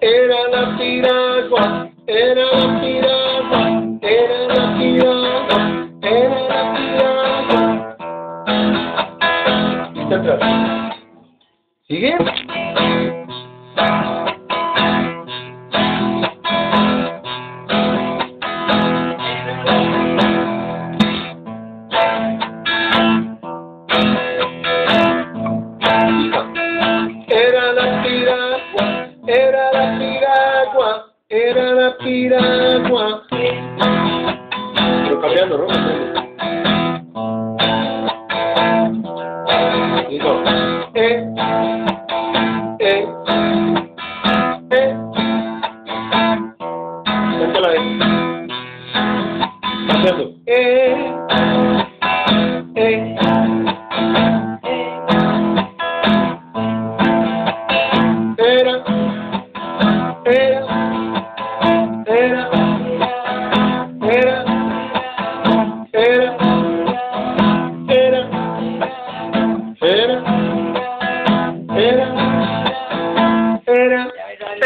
Era la piragua, era la piragua, era la piragua, era la piragua. ¿Sigue? Piragua. Pero cambiando, ¿no? Digo, eh, eh, eh. Cambiando. Eh, eh. Era,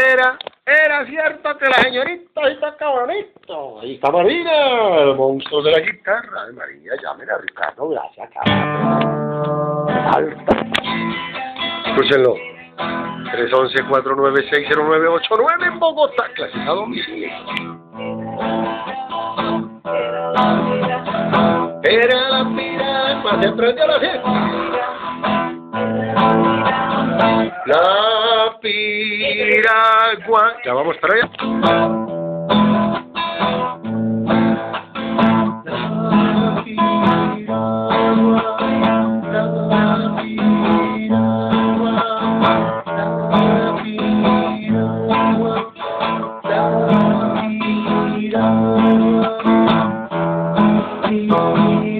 era, era, cierto que la señorita está cabrito. Y está Marina, el monstruo de la guitarra. Ay, María, llámela, Ricardo, gracias, cabrón. Alta. Escúchenlo. 311-496-0989 en Bogotá, a domicilio. Era la piragua, se prendió la fiesta. La piragua. Ya vamos para allá. La piragua, la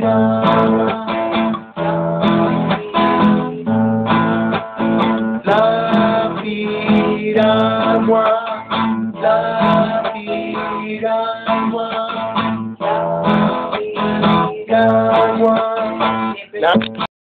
La Now.